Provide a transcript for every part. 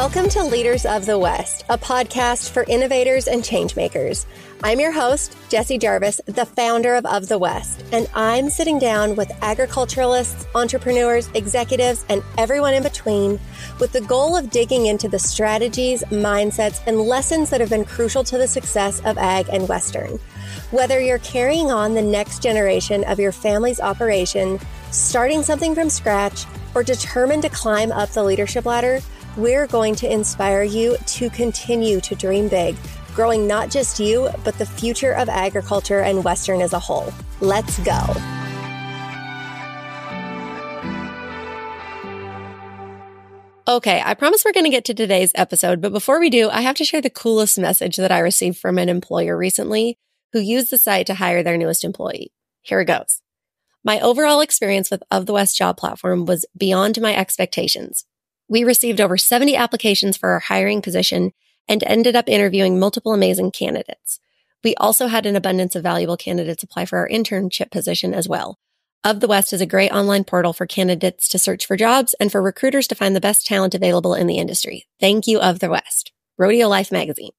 Welcome to Leaders of the West, a podcast for innovators and changemakers. I'm your host, Jesse Jarvis, the founder of Of the West, and I'm sitting down with agriculturalists, entrepreneurs, executives, and everyone in between with the goal of digging into the strategies, mindsets, and lessons that have been crucial to the success of ag and Western. Whether you're carrying on the next generation of your family's operation, starting something from scratch, or determined to climb up the leadership ladder, we're going to inspire you to continue to dream big, growing not just you, but the future of agriculture and Western as a whole. Let's go. Okay, I promise we're going to get to today's episode, but before we do, I have to share the coolest message that I received from an employer recently who used the site to hire their newest employee. Here it goes. My overall experience with Of the West job platform was beyond my expectations. We received over 70 applications for our hiring position and ended up interviewing multiple amazing candidates. We also had an abundance of valuable candidates apply for our internship position as well. Of the West is a great online portal for candidates to search for jobs and for recruiters to find the best talent available in the industry. Thank you, Of the West. Rodeo Life Magazine.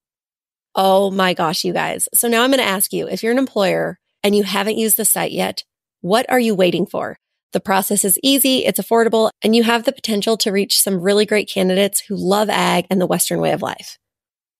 Oh my gosh, you guys. So now I'm going to ask you if you're an employer and you haven't used the site yet, what are you waiting for? The process is easy, it's affordable, and you have the potential to reach some really great candidates who love ag and the Western way of life.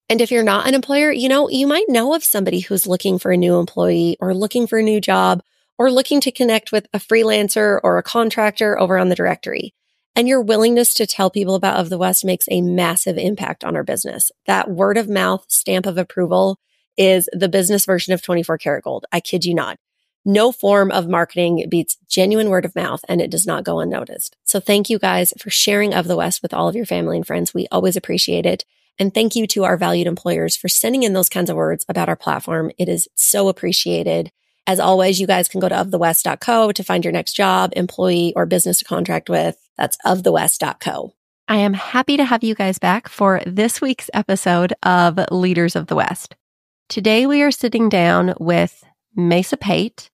And if you're not an employer, you know, you might know of somebody who's looking for a new employee or looking for a new job or looking to connect with a freelancer or a contractor over on the directory. And your willingness to tell people about Of the West makes a massive impact on our business. That word of mouth stamp of approval is the business version of 24 karat gold. I kid you not. No form of marketing beats genuine word of mouth and it does not go unnoticed. So thank you guys for sharing of the West with all of your family and friends. We always appreciate it. And thank you to our valued employers for sending in those kinds of words about our platform. It is so appreciated. As always, you guys can go to ofthewest.co to find your next job, employee, or business to contract with. That's ofthewest.co. I am happy to have you guys back for this week's episode of Leaders of the West. Today we are sitting down with Mesa Pate.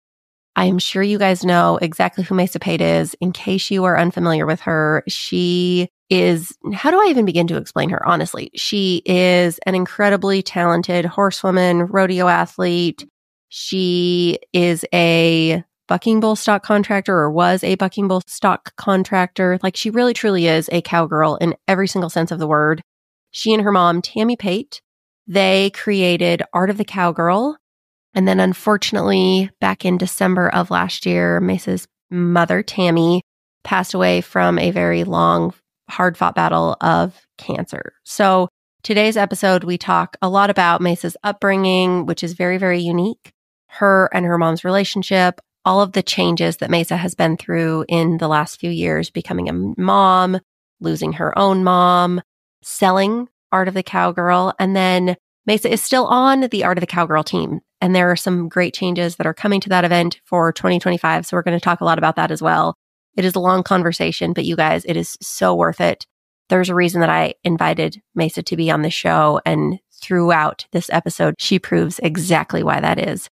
I am sure you guys know exactly who Mesa Pate is. In case you are unfamiliar with her, she is, how do I even begin to explain her? Honestly, she is an incredibly talented horsewoman, rodeo athlete. She is a bucking bull stock contractor or was a bucking bull stock contractor. Like she really truly is a cowgirl in every single sense of the word. She and her mom, Tammy Pate, they created Art of the Cowgirl, and then unfortunately, back in December of last year, Mesa's mother, Tammy, passed away from a very long, hard fought battle of cancer. So today's episode, we talk a lot about Mesa's upbringing, which is very, very unique, her and her mom's relationship, all of the changes that Mesa has been through in the last few years, becoming a mom, losing her own mom, selling Art of the Cowgirl, and then Mesa is still on the Art of the Cowgirl team. And there are some great changes that are coming to that event for 2025. So we're going to talk a lot about that as well. It is a long conversation, but you guys, it is so worth it. There's a reason that I invited Mesa to be on the show. And throughout this episode, she proves exactly why that is.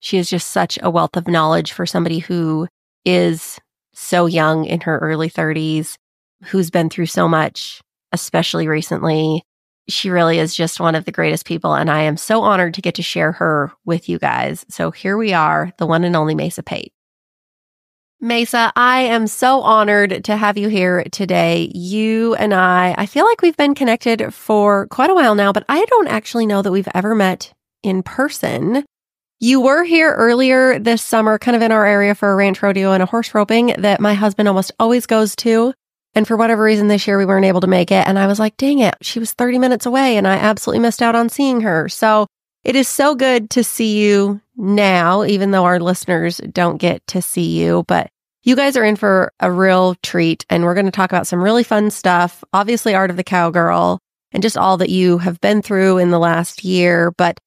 She is just such a wealth of knowledge for somebody who is so young in her early 30s, who's been through so much, especially recently, she really is just one of the greatest people. And I am so honored to get to share her with you guys. So here we are, the one and only Mesa Pate. Mesa, I am so honored to have you here today. You and I, I feel like we've been connected for quite a while now, but I don't actually know that we've ever met in person. You were here earlier this summer, kind of in our area for a ranch rodeo and a horse roping that my husband almost always goes to. And for whatever reason this year we weren't able to make it. And I was like, dang it, she was 30 minutes away and I absolutely missed out on seeing her. So it is so good to see you now, even though our listeners don't get to see you. But you guys are in for a real treat. And we're going to talk about some really fun stuff. Obviously, Art of the Cowgirl and just all that you have been through in the last year. But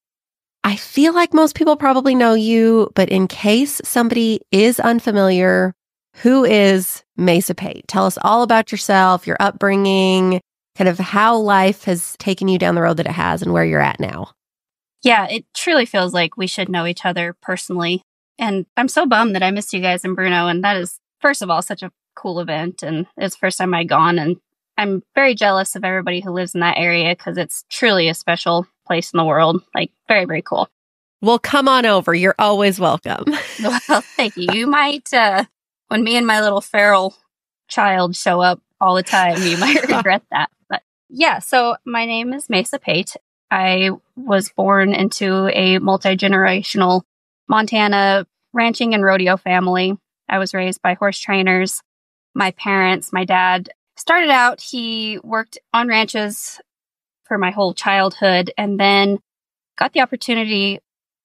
I feel like most people probably know you, but in case somebody is unfamiliar, who is Mesa Pate? Tell us all about yourself, your upbringing, kind of how life has taken you down the road that it has and where you're at now. Yeah, it truly feels like we should know each other personally. And I'm so bummed that I missed you guys in Bruno. And that is, first of all, such a cool event. And it's the first time I'd gone. And I'm very jealous of everybody who lives in that area because it's truly a special place in the world. Like, very, very cool. Well, come on over. You're always welcome. well, thank you. You might, uh, when me and my little feral child show up all the time, you might regret that. But yeah, so my name is Mesa Pate. I was born into a multi generational Montana ranching and rodeo family. I was raised by horse trainers. My parents, my dad started out, he worked on ranches for my whole childhood and then got the opportunity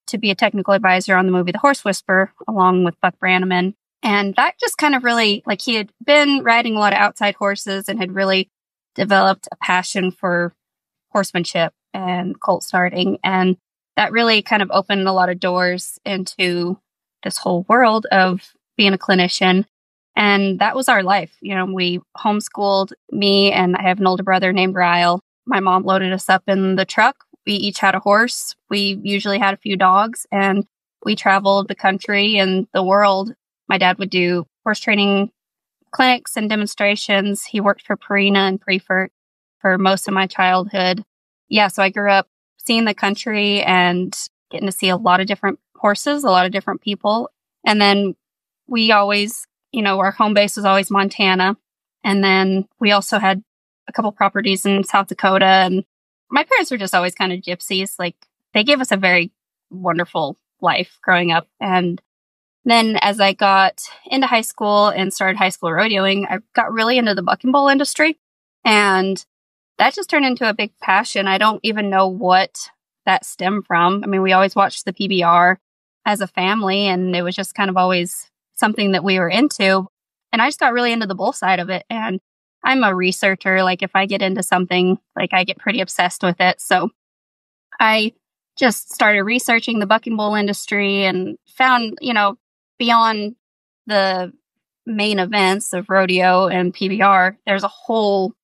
to be a technical advisor on the movie The Horse Whisperer along with Buck Brannaman. And that just kind of really, like, he had been riding a lot of outside horses and had really developed a passion for horsemanship and colt starting. And that really kind of opened a lot of doors into this whole world of being a clinician. And that was our life. You know, we homeschooled me and I have an older brother named Ryle. My mom loaded us up in the truck. We each had a horse. We usually had a few dogs and we traveled the country and the world. My dad would do horse training clinics and demonstrations. He worked for Purina and Priefert for most of my childhood. Yeah, so I grew up seeing the country and getting to see a lot of different horses, a lot of different people. And then we always, you know, our home base was always Montana. And then we also had a couple properties in South Dakota. And my parents were just always kind of gypsies. Like they gave us a very wonderful life growing up. And then as I got into high school and started high school rodeoing, I got really into the bucking bull industry. And that just turned into a big passion. I don't even know what that stemmed from. I mean, we always watched the PBR as a family, and it was just kind of always something that we were into. And I just got really into the bull side of it. And I'm a researcher. Like, if I get into something, like, I get pretty obsessed with it. So I just started researching the bucking bull industry and found, you know, beyond the main events of rodeo and PBR, there's a whole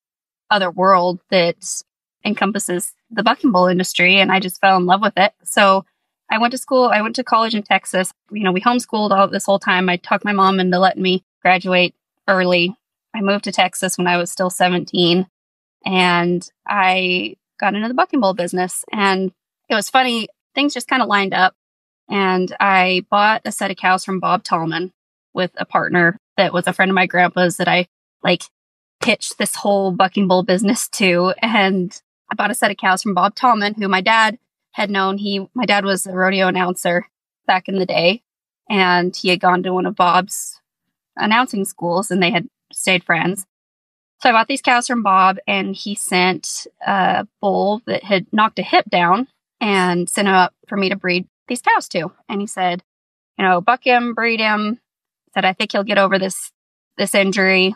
other world that encompasses the bucking bull industry. And I just fell in love with it. So I went to school. I went to college in Texas. You know, we homeschooled all this whole time. I talked my mom into letting me graduate early. I moved to Texas when I was still 17 and I got into the bucking bull business. And it was funny. Things just kind of lined up. And I bought a set of cows from Bob Tallman with a partner that was a friend of my grandpa's that I like pitched this whole bucking bull business to. And I bought a set of cows from Bob Tallman, who my dad had known. He, my dad was a rodeo announcer back in the day, and he had gone to one of Bob's announcing schools, and they had stayed friends. So I bought these cows from Bob, and he sent a bull that had knocked a hip down and sent him up for me to breed these cows to. And he said, you know, buck him, breed him. Said, I think he'll get over this this injury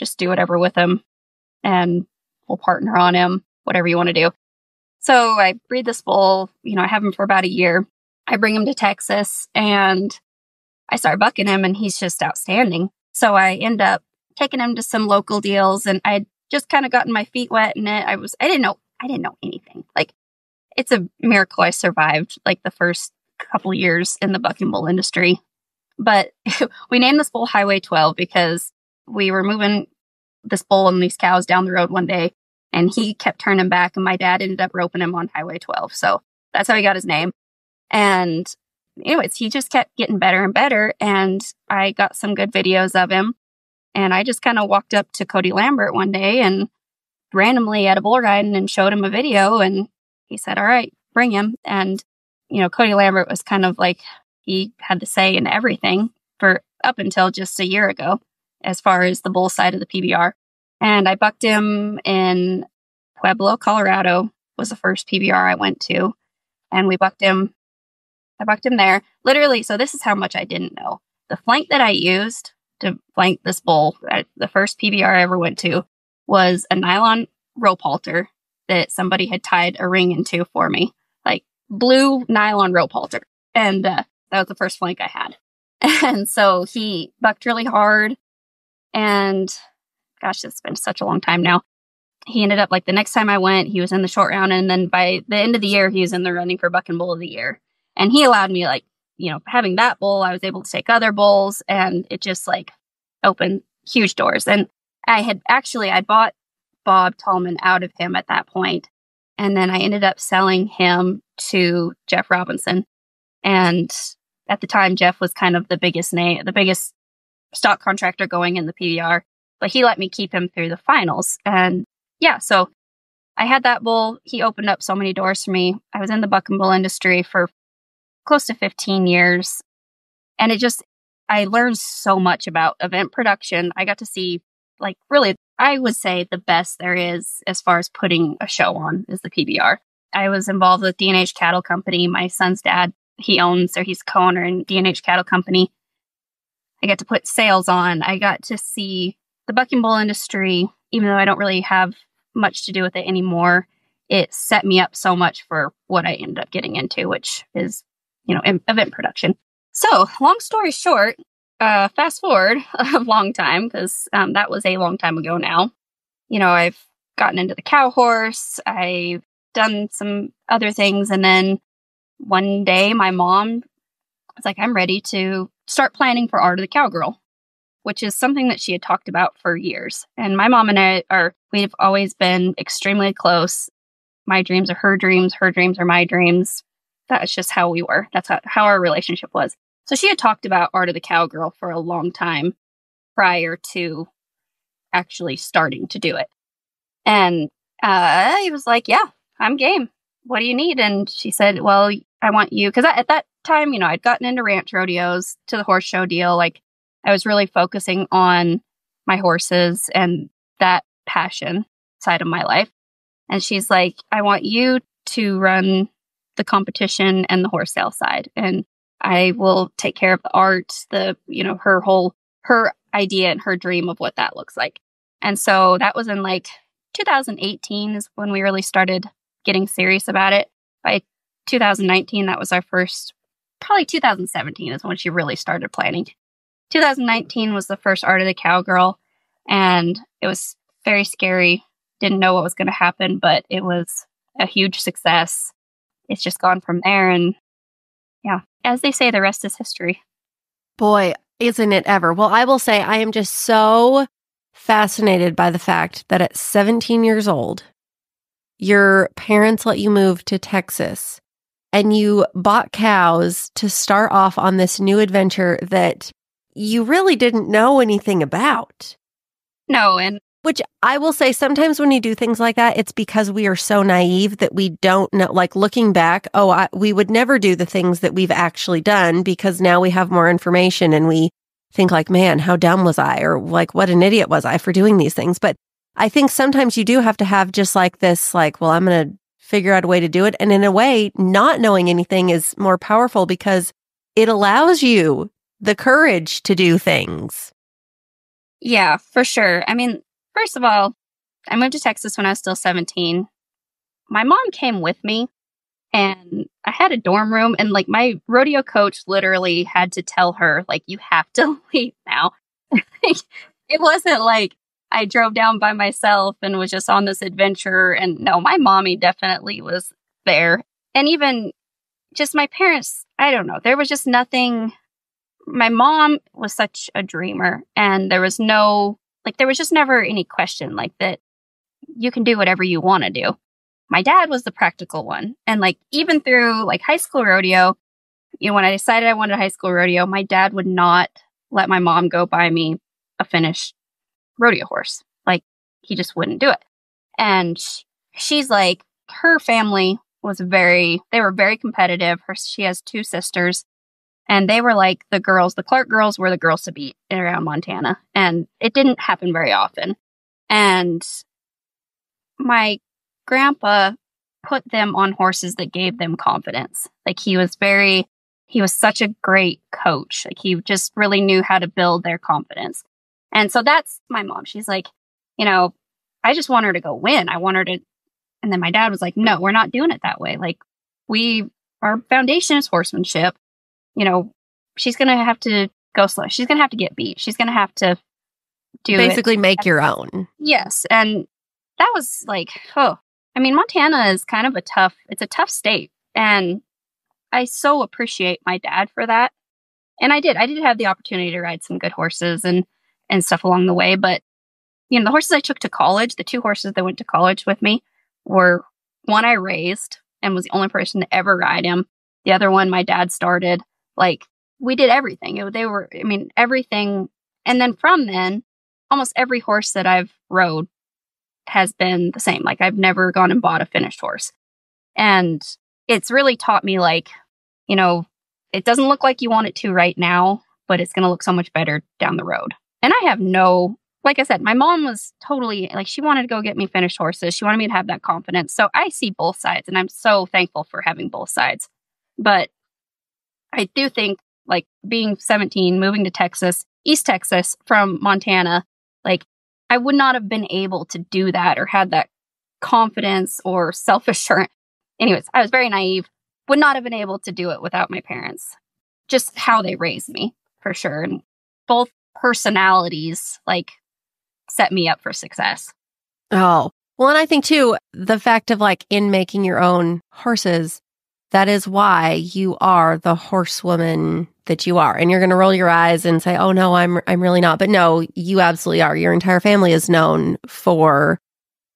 just do whatever with him and we'll partner on him, whatever you want to do. So I breed this bull, you know, I have him for about a year. I bring him to Texas and I start bucking him and he's just outstanding. So I end up taking him to some local deals and I just kind of gotten my feet wet in it. I was, I didn't know, I didn't know anything. Like it's a miracle I survived like the first couple years in the bucking bull industry. But we named this bull Highway 12 because we were moving this bull and these cows down the road one day and he kept turning back and my dad ended up roping him on highway 12 so that's how he got his name. And anyways he just kept getting better and better and i got some good videos of him. And i just kind of walked up to cody lambert one day and randomly at a bull riding and showed him a video and he said all right bring him and you know cody lambert was kind of like he had the say in everything for up until just a year ago as far as the bull side of the PBR. And I bucked him in Pueblo, Colorado was the first PBR I went to. And we bucked him. I bucked him there. Literally, so this is how much I didn't know. The flank that I used to flank this bull, uh, the first PBR I ever went to, was a nylon rope halter that somebody had tied a ring into for me. Like blue nylon rope halter. And uh, that was the first flank I had. And so he bucked really hard. And gosh, it's been such a long time now. He ended up like the next time I went, he was in the short round. And then by the end of the year, he was in the running for Bucking Bull of the Year. And he allowed me, like, you know, having that bull, I was able to take other bulls and it just like opened huge doors. And I had actually, I bought Bob Tallman out of him at that point. And then I ended up selling him to Jeff Robinson. And at the time, Jeff was kind of the biggest name, the biggest stock contractor going in the PBR, but he let me keep him through the finals. And yeah, so I had that bull. He opened up so many doors for me. I was in the bucking bull industry for close to 15 years. And it just, I learned so much about event production. I got to see, like, really, I would say the best there is as far as putting a show on is the PBR. I was involved with D&H Cattle Company. My son's dad, he owns or he's co-owner in D&H Cattle Company. I got to put sales on. I got to see the bucking bull industry, even though I don't really have much to do with it anymore. It set me up so much for what I ended up getting into, which is, you know, event production. So, long story short, uh, fast forward a long time because um, that was a long time ago now. You know, I've gotten into the cow horse. I've done some other things, and then one day my mom was like, "I'm ready to start planning for Art of the Cowgirl," which is something that she had talked about for years. And my mom and I are we've always been extremely close. My dreams are her dreams. Her dreams are my dreams. That's just how we were. That's how, how our relationship was. So she had talked about Art of the Cowgirl for a long time prior to actually starting to do it. And uh, he was like, Yeah, I'm game. What do you need? And she said, Well, I want you, because at that time, you know, I'd gotten into ranch rodeos to the horse show deal. Like I was really focusing on my horses and that passion side of my life. And she's like, I want you to run the competition and the horse sale side. And I will take care of the art, the, you know, her whole, her idea and her dream of what that looks like. And so that was in like 2018 is when we really started getting serious about it. By 2019, that was our first, probably 2017 is when she really started planning. 2019 was the first Art of the Cowgirl, and it was very scary. Didn't know what was going to happen, but it was a huge success. It's just gone from there. And yeah, as they say, the rest is history. Boy, isn't it ever? Well, I will say I am just so fascinated by the fact that at 17 years old, your parents let you move to Texas and you bought cows to start off on this new adventure that you really didn't know anything about. No, and which I will say sometimes when you do things like that, it's because we are so naive that we don't know. Like looking back, oh, I, we would never do the things that we've actually done because now we have more information and we think like, man, how dumb was I? Or like, what an idiot was I for doing these things? But I think sometimes you do have to have just like this, like, well, I'm going to figure out a way to do it. And in a way, not knowing anything is more powerful because it allows you the courage to do things. Yeah, for sure. I mean, First of all, I moved to Texas when I was still 17. My mom came with me and I had a dorm room and like my rodeo coach literally had to tell her like you have to leave now. it wasn't like I drove down by myself and was just on this adventure and no, my mommy definitely was there. And even just my parents, I don't know, there was just nothing my mom was such a dreamer and there was no like there was just never any question like that you can do whatever you want to do. My dad was the practical one. And like even through like high school rodeo, you know, when I decided I wanted high school rodeo, my dad would not let my mom go buy me a finished rodeo horse. Like he just wouldn't do it. And she's like, her family was very, they were very competitive. Her, she has two sisters and they were like the girls, the Clark girls were the girls to beat around Montana. And it didn't happen very often. And my grandpa put them on horses that gave them confidence. Like he was very, he was such a great coach. Like he just really knew how to build their confidence. And so that's my mom. She's like, you know, I just want her to go win. I want her to. And then my dad was like, no, we're not doing it that way. Like we, our foundation is horsemanship you know, she's going to have to go slow. She's going to have to get beat. She's going to have to do basically it. make your own. Yes. And that was like, oh, I mean, Montana is kind of a tough, it's a tough state. And I so appreciate my dad for that. And I did, I did have the opportunity to ride some good horses and, and stuff along the way. But you know, the horses I took to college, the two horses that went to college with me were one I raised and was the only person to ever ride him. The other one my dad started. Like we did everything. It, they were, I mean, everything. And then from then, almost every horse that I've rode has been the same. Like I've never gone and bought a finished horse. And it's really taught me like, you know, it doesn't look like you want it to right now, but it's going to look so much better down the road. And I have no, like I said, my mom was totally like, she wanted to go get me finished horses. She wanted me to have that confidence. So I see both sides and I'm so thankful for having both sides. But I do think like being 17, moving to Texas, East Texas from Montana, like I would not have been able to do that or had that confidence or self assurance. Anyways, I was very naive, would not have been able to do it without my parents. Just how they raised me, for sure. And both personalities, like, set me up for success. Oh, well, and I think too, the fact of like in making your own horses, that is why you are the horsewoman that you are. And you're going to roll your eyes and say, "Oh no, I'm I'm really not." But no, you absolutely are. Your entire family is known for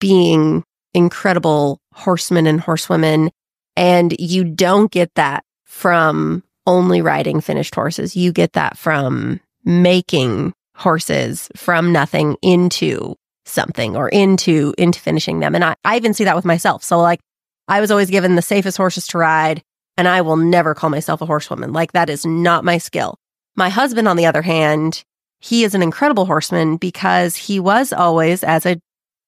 being incredible horsemen and horsewomen, and you don't get that from only riding finished horses. You get that from making horses from nothing into something or into into finishing them. And I, I even see that with myself. So like I was always given the safest horses to ride, and I will never call myself a horsewoman. Like that is not my skill. My husband, on the other hand, he is an incredible horseman because he was always as a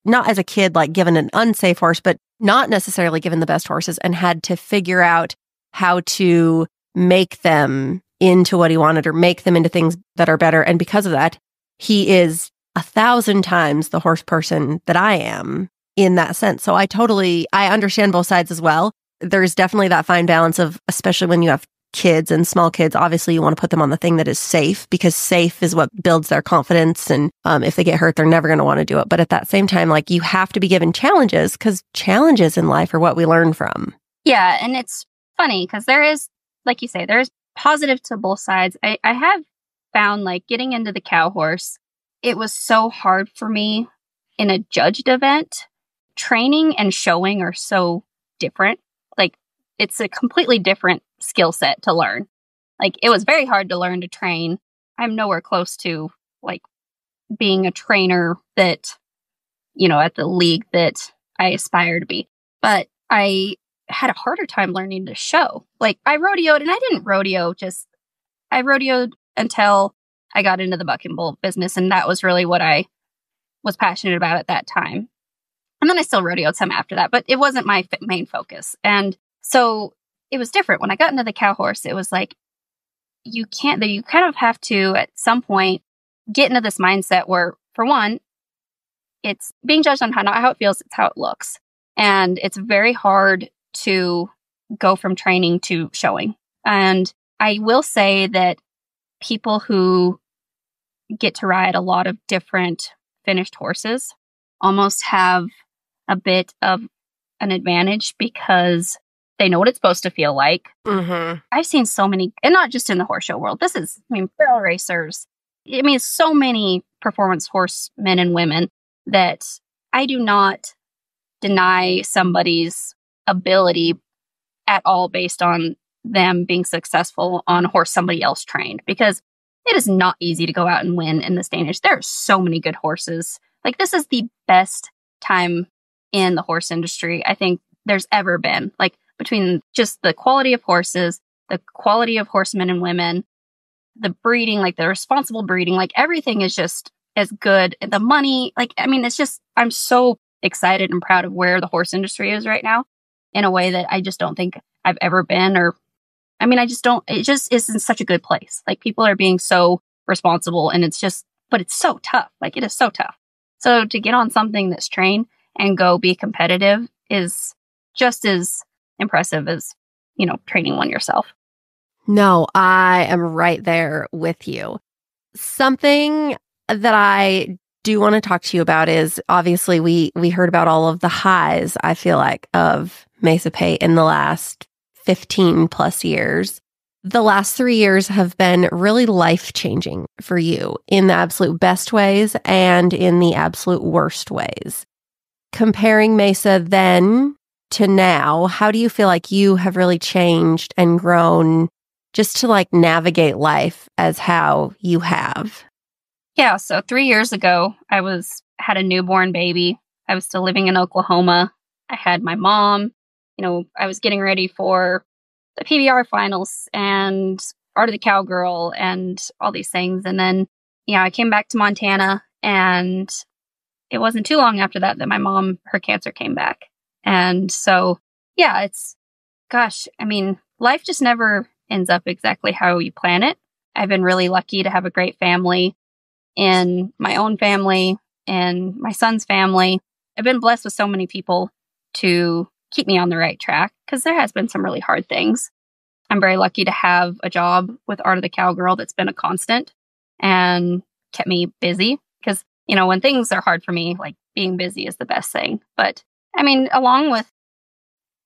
not as a kid like given an unsafe horse, but not necessarily given the best horses and had to figure out how to make them into what he wanted or make them into things that are better. And because of that, he is a thousand times the horse person that I am in that sense. So I totally, I understand both sides as well. There's definitely that fine balance of, especially when you have kids and small kids, obviously you want to put them on the thing that is safe because safe is what builds their confidence. And um, if they get hurt, they're never going to want to do it. But at that same time, like you have to be given challenges because challenges in life are what we learn from. Yeah. And it's funny because there is, like you say, there's positive to both sides. I, I have found like getting into the cow horse, it was so hard for me in a judged event training and showing are so different. Like it's a completely different skill set to learn. Like it was very hard to learn to train. I'm nowhere close to like being a trainer that, you know, at the league that I aspire to be. But I had a harder time learning to show. Like I rodeoed and I didn't rodeo just, I rodeoed until I got into the bucking bull business. And that was really what I was passionate about at that time. And then I still rodeoed some after that, but it wasn't my f- main focus. And so it was different. When I got into the cow horse, it was like, you can't, you kind of have to at some point get into this mindset where, for one, it's being judged on how, not how it feels, it's how it looks. And it's very hard to go from training to showing. And I will say that people who get to ride a lot of different finished horses almost have a bit of an advantage because they know what it's supposed to feel like. Mm-hmm. I've seen so many, and not just in the horse show world. This is, I mean, barrel racers. I mean, so many performance horse men and women that I do not deny somebody's ability at all based on them being successful on a horse somebody else trained because it is not easy to go out and win in this day and age. There are so many good horses. Like this is the best time in the horse industry I think there's ever been. Like between just the quality of horses, the quality of horsemen and women, the breeding, like the responsible breeding, like everything is just as good. The money, like, I mean, it's just, I'm so excited and proud of where the horse industry is right now in a way that I just don't think I've ever been or I mean, I just don't, it just is in such a good place. Like people are being so responsible and it's just, but it's so tough. Like it is so tough. So to get on something that's trained and go be competitive is just as impressive as, you know, training one yourself. No, I am right there with you. Something that I do want to talk to you about is obviously we we heard about all of the highs I feel like of Mesa Pate in the last 15 plus years. the last three years have been really life changing for you in the absolute best ways and in the absolute worst ways. Comparing Mesa then to now, how do you feel like you have really changed and grown just to like navigate life as how you have? Yeah. So three years ago, I was, had a newborn baby. I was still living in Oklahoma. I had my mom. You know, I was getting ready for the PBR finals and Art of the Cowgirl and all these things. And then, yeah, you know, I came back to Montana and it wasn't too long after that that my mom, her cancer came back. And so, yeah, it's, gosh, I mean, life just never ends up exactly how you plan it. I've been really lucky to have a great family in my own family and my son's family. I've been blessed with so many people to keep me on the right track because there has been some really hard things. I'm very lucky to have a job with Art of the Cowgirl that's been a constant and kept me busy because, you know, when things are hard for me, like being busy is the best thing. But I mean, along with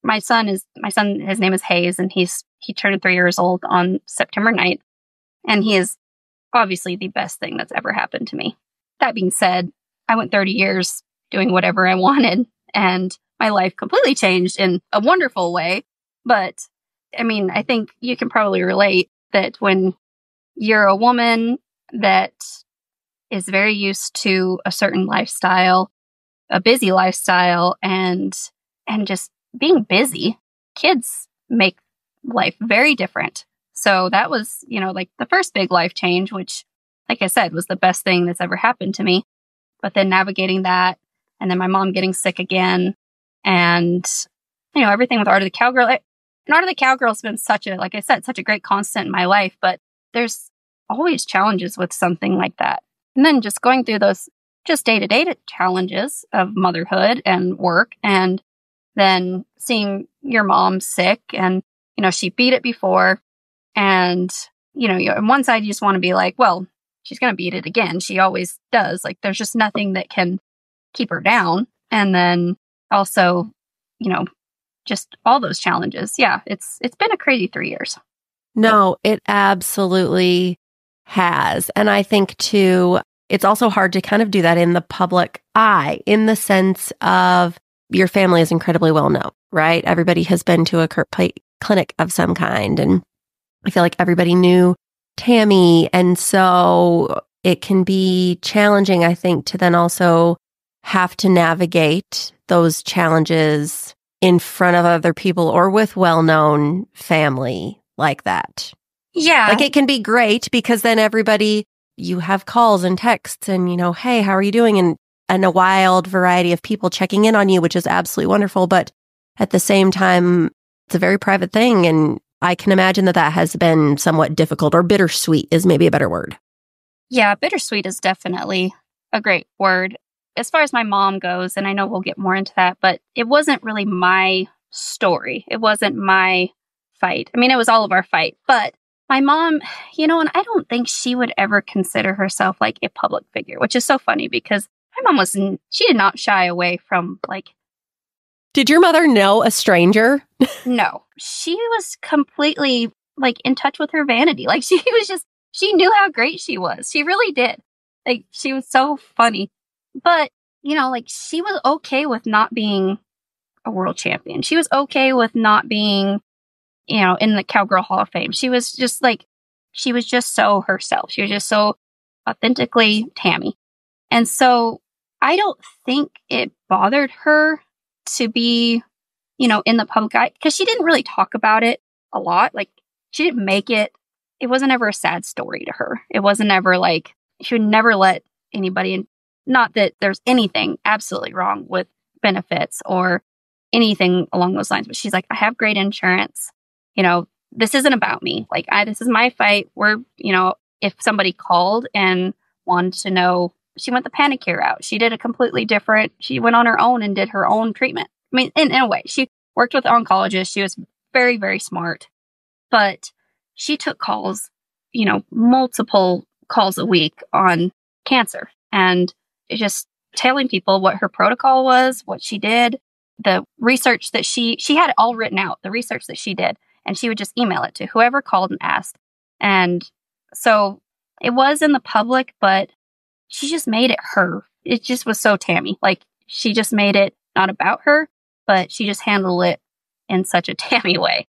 my son is my son, his name is Hayes and he's, he turned three years old on September 9th. And he is obviously the best thing that's ever happened to me. That being said, I went 30 years doing whatever I wanted and my life completely changed in a wonderful way. But I mean, I think you can probably relate that when you're a woman that is very used to a certain lifestyle, a busy lifestyle and and just being busy, kids make life very different. So that was, you know, like the first big life change, which like I said was the best thing that's ever happened to me. But then navigating that and then my mom getting sick again and you know everything with Art of the Cowgirl. and Art of the Cowgirl's been such a, like I said, such a great constant in my life. But there's always challenges with something like that, and then just going through those just day to day challenges of motherhood and work, and then seeing your mom sick, and you know she beat it before, and you know, you, on one side you just want to be like, well, she's going to beat it again. She always does. Like there's just nothing that can keep her down. And then also, you know, just all those challenges. Yeah, it's it's been a crazy 3 years. No, it absolutely has. And I think too it's also hard to kind of do that in the public eye in the sense of your family is incredibly well known, right? Everybody has been to a Kurt Pate clinic of some kind and I feel like everybody knew Tammy and so it can be challenging I think to then also have to navigate those challenges in front of other people or with well known family like that. Yeah. Like it can be great because then everybody, you have calls and texts and, you know, hey, how are you doing? And, and a wild variety of people checking in on you, which is absolutely wonderful. But at the same time, it's a very private thing. And I can imagine that that has been somewhat difficult or bittersweet is maybe a better word. Yeah, bittersweet is definitely a great word as far as my mom goes, and I know we'll get more into that, but it wasn't really my story. It wasn't my fight. I mean, it was all of our fight, but my mom, you know, and I don't think she would ever consider herself like a public figure, which is so funny because my mom was, she did not shy away from like. Did your mother know a stranger? no, she was completely like in touch with her vanity. Like she was just, she knew how great she was. She really did. Like she was so funny. But, you know, like she was okay with not being a world champion. She was okay with not being, you know, in the Cowgirl Hall of Fame. She was just like, she was just so herself. She was just so authentically Tammy. And so I don't think it bothered her to be, you know, in the public eye because she didn't really talk about it a lot. Like she didn't make it, it wasn't ever a sad story to her. It wasn't ever like, she would never let anybody not that there's anything absolutely wrong with benefits or anything along those lines, but she's like, I have great insurance. You know, this isn't about me. Like, I, this is my fight. We're, you know, if somebody called and wanted to know, she went the panic Panicare route. She did a completely different, she went on her own and did her own treatment. I mean, in, in a way, she worked with oncologists. She was very, very smart, but she took calls, you know, multiple calls a week on cancer. And just telling people what her protocol was, what she did, the research that she she had it all written out, the research that she did. And she would just email it to whoever called and asked. And so it was in the public, but she just made it her. It just was so Tammy. Like she just made it not about her, but she just handled it in such a Tammy way.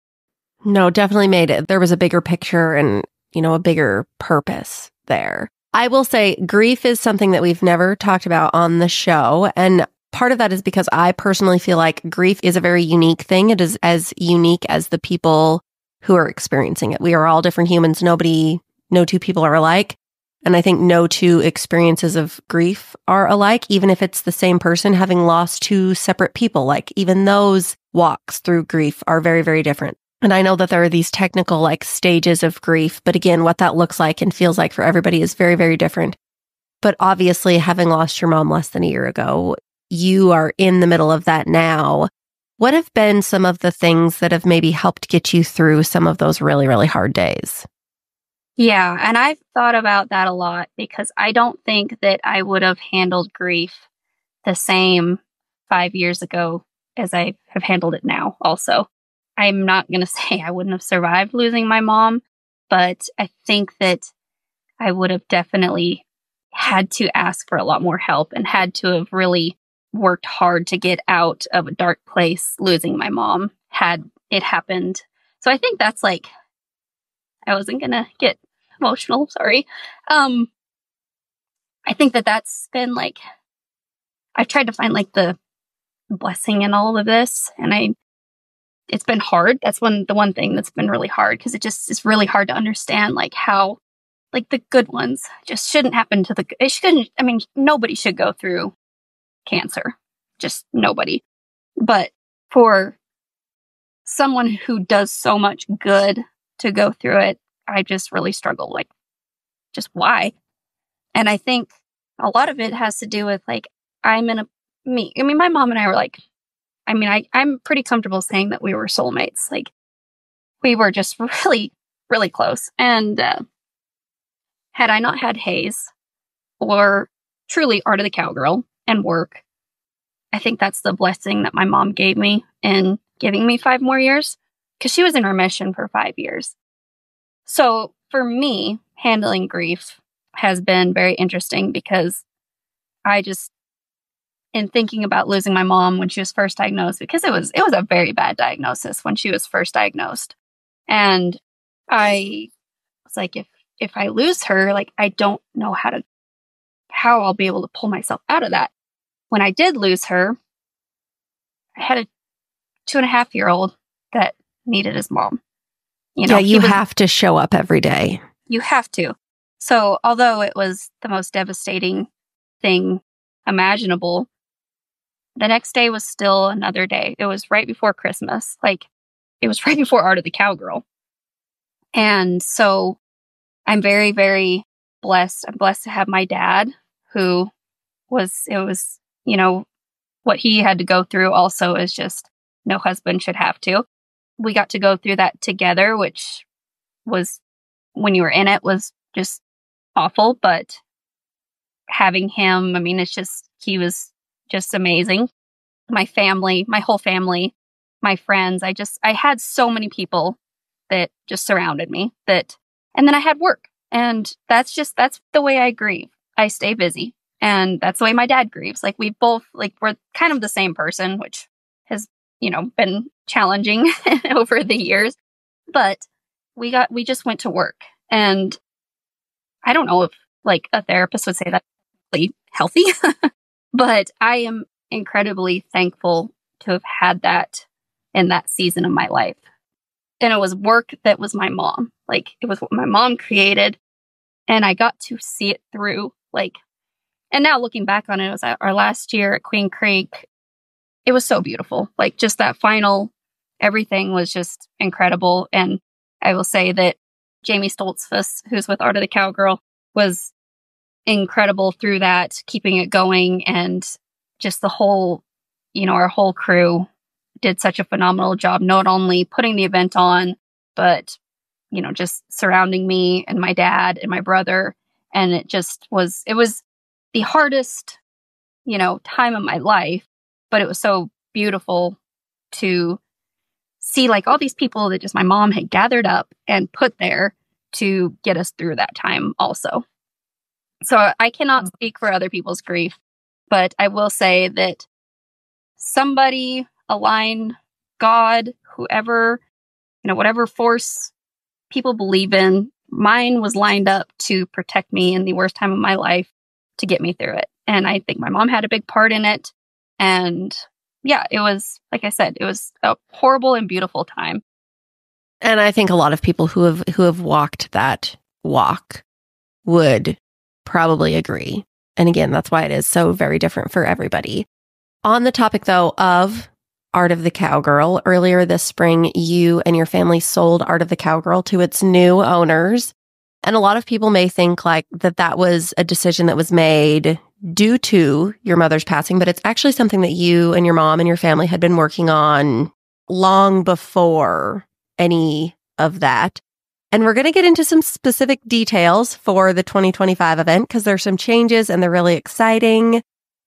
No, definitely made it. There was a bigger picture and, you know, a bigger purpose there. I will say grief is something that we've never talked about on the show. And part of that is because I personally feel like grief is a very unique thing. It is as unique as the people who are experiencing it. We are all different humans. Nobody, no two people are alike. And I think no two experiences of grief are alike, even if it's the same person having lost two separate people. Like even those walks through grief are very, very different. And I know that there are these technical like stages of grief, but again, what that looks like and feels like for everybody is very, very different. But obviously, having lost your mom less than a year ago, you are in the middle of that now. What have been some of the things that have maybe helped get you through some of those really, really hard days? Yeah. And I've thought about that a lot because I don't think that I would have handled grief the same five years ago as I have handled it now, also. I'm not going to say I wouldn't have survived losing my mom, but I think that I would have definitely had to ask for a lot more help and had to have really worked hard to get out of a dark place losing my mom had it happened. So I think that's like I wasn't going to get emotional, sorry. Um I think that that's been like I've tried to find like the blessing in all of this and I it's been hard. That's one the one thing that's been really hard because it just is really hard to understand like how like the good ones just shouldn't happen to the it shouldn't I mean nobody should go through cancer. Just nobody. But for someone who does so much good to go through it, I just really struggle like just why? And I think a lot of it has to do with like I'm in a me. I mean my mom and I were like I mean, I, I'm pretty comfortable saying that we were soulmates. Like, we were just really, really close. And uh, had I not had Hayes or truly Art of the Cowgirl and work, I think that's the blessing that my mom gave me in giving me five more years because she was in remission for five years. So for me, handling grief has been very interesting because I just in thinking about losing my mom when she was first diagnosed because it was it was a very bad diagnosis when she was first diagnosed. And I was like if if I lose her, like I don't know how to how I'll be able to pull myself out of that. When I did lose her, I had a two and a half year old that needed his mom. You know, yeah, you was, have to show up every day. You have to. So, although it was the most devastating thing imaginable, the next day was still another day. It was right before Christmas. Like it was right before Art of the Cowgirl. And so I'm very, very blessed. I'm blessed to have my dad who was, it was, you know, what he had to go through also is just no husband should have to. We got to go through that together, which was when you were in it was just awful, but having him, I mean, it's just, he was just amazing. My family, my whole family, my friends, I just, I had so many people that just surrounded me that, and then I had work. And that's just, that's the way I grieve. I stay busy. And that's the way my dad grieves. Like we both, like we're kind of the same person, which has, you know, been challenging over the years. But we got, we just went to work. And I don't know if like a therapist would say that healthy, But I am incredibly thankful to have had that in that season of my life. And it was work that was my mom. Like it was what my mom created. And I got to see it through. Like, and now looking back on it, it was our last year at Queen Creek. It was so beautiful. Like just that final, everything was just incredible. And I will say that Jamie Stoltzfus, who's with Art of the Cowgirl, was incredible through that, keeping it going and just the whole, you know, our whole crew did such a phenomenal job, not only putting the event on, but, you know, just surrounding me and my dad and my brother. And it just was, it was the hardest, you know, time of my life, but it was so beautiful to see like all these people that just my mom had gathered up and put there to get us through that time also. So I cannot mm. speak for other people's grief, but I will say that somebody aligned God, whoever, you know, whatever force people believe in, mine was lined up to protect me in the worst time of my life to get me through it. And I think my mom had a big part in it. And yeah, it was, like I said, it was a horrible and beautiful time. And I think a lot of people who have who have walked that walk would probably agree. And again, that's why it is so very different for everybody. On the topic though of Art of the Cowgirl, earlier this spring you and your family sold Art of the Cowgirl to its new owners. And a lot of people may think like that that was a decision that was made due to your mother's passing, but it's actually something that you and your mom and your family had been working on long before any of that. And we're going to get into some specific details for the 2025 event because there's some changes and they're really exciting.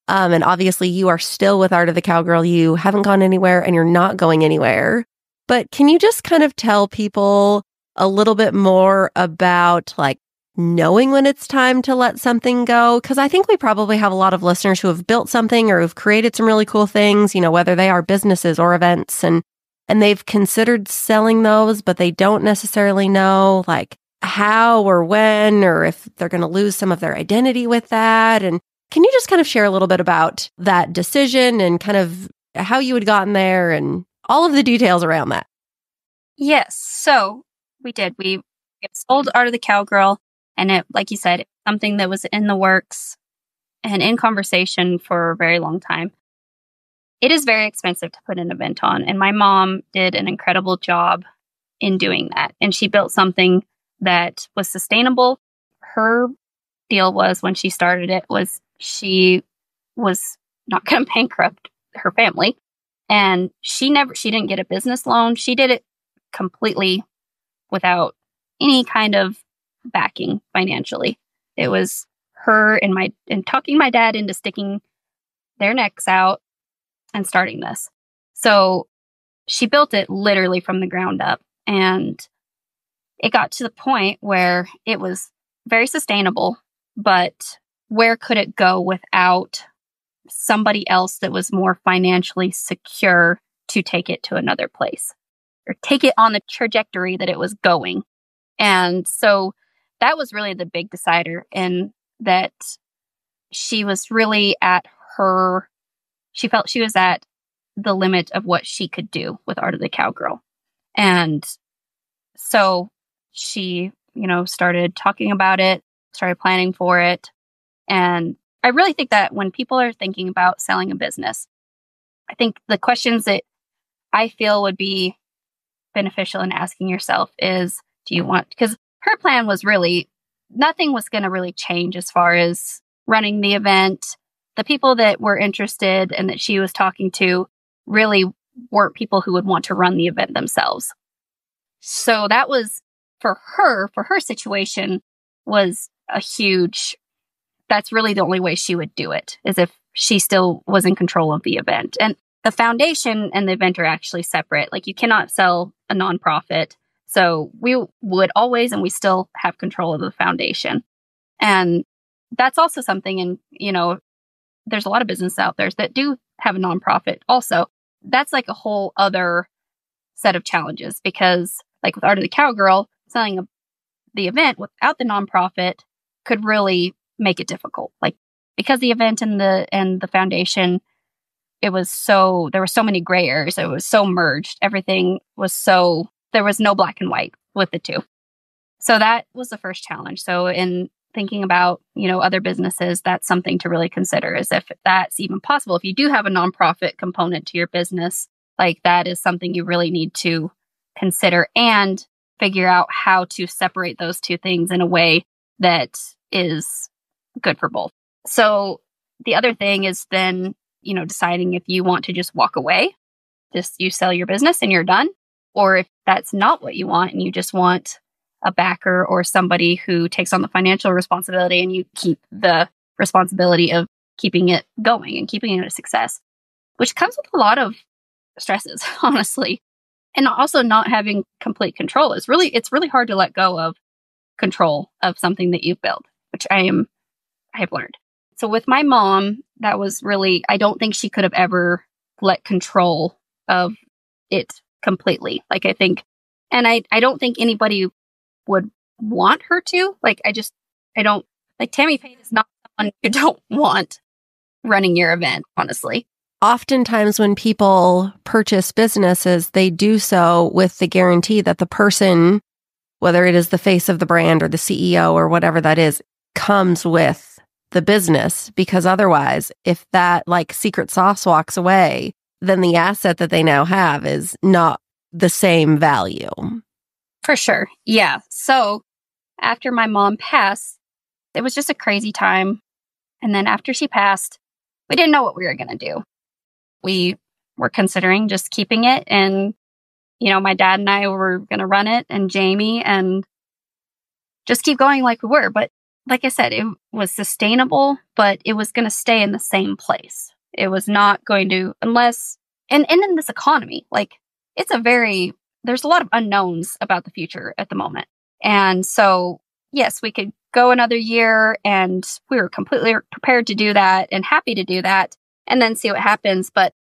Um, and obviously, you are still with Art of the Cowgirl. You haven't gone anywhere and you're not going anywhere. But can you just kind of tell people a little bit more about like knowing when it's time to let something go? Because I think we probably have a lot of listeners who have built something or who've created some really cool things, you know, whether they are businesses or events. And and they've considered selling those, but they don't necessarily know like how or when or if they're going to lose some of their identity with that. And can you just kind of share a little bit about that decision and kind of how you had gotten there and all of the details around that? Yes. So we did. We sold Art of the Cowgirl, and it, like you said, something that was in the works and in conversation for a very long time it is very expensive to put an event on. And my mom did an incredible job in doing that. And she built something that was sustainable. Her deal was when she started it was she was not going to bankrupt her family. And she never, she didn't get a business loan. She did it completely without any kind of backing financially. It was her and my, and talking my dad into sticking their necks out and starting this. So she built it literally from the ground up. And it got to the point where it was very sustainable, but where could it go without somebody else that was more financially secure to take it to another place or take it on the trajectory that it was going? And so that was really the big decider in that she was really at her she felt she was at the limit of what she could do with Art of the Cowgirl. And so she, you know, started talking about it, started planning for it. And I really think that when people are thinking about selling a business, I think the questions that I feel would be beneficial in asking yourself is do you want, because her plan was really, nothing was going to really change as far as running the event the people that were interested and that she was talking to really weren't people who would want to run the event themselves. So that was for her, for her situation was a huge, that's really the only way she would do it is if she still was in control of the event. And the foundation and the event are actually separate. Like you cannot sell a nonprofit. So we would always, and we still have control of the foundation. And that's also something, and you know, there's a lot of business out there that do have a nonprofit also. That's like a whole other set of challenges because like with Art of the Cowgirl, selling a, the event without the nonprofit could really make it difficult. Like because the event and the and the foundation it was so there were so many gray areas. It was so merged. Everything was so there was no black and white with the two. So that was the first challenge. So in thinking about, you know, other businesses, that's something to really consider is if that's even possible. If you do have a nonprofit component to your business, like that is something you really need to consider and figure out how to separate those two things in a way that is good for both. So the other thing is then, you know, deciding if you want to just walk away, just you sell your business and you're done, or if that's not what you want and you just want a backer or somebody who takes on the financial responsibility and you keep the responsibility of keeping it going and keeping it a success, which comes with a lot of stresses, honestly. and also not having complete control is really it's really hard to let go of control of something that you've built, which I am I have learned. So with my mom, that was really I don't think she could have ever let control of it completely. Like I think and I I don't think anybody would want her to. Like I just I don't like Tammy Pate is not someone you don't want running your event, honestly. Oftentimes, when people purchase businesses, they do so with the guarantee that the person, whether it is the face of the brand or the CEO or whatever that is, comes with the business. Because otherwise, if that like secret sauce walks away, then the asset that they now have is not the same value. For sure. Yeah. So after my mom passed, it was just a crazy time. And then after she passed, we didn't know what we were going to do. We were considering just keeping it. And, you know, my dad and I were going to run it and Jamie and just keep going like we were. But like I said, it was sustainable, but it was going to stay in the same place. It was not going to, unless, and, and in this economy, like it's a very, there's a lot of unknowns about the future at the moment. And so, yes, we could go another year and we were completely prepared to do that and happy to do that and then see what happens. But,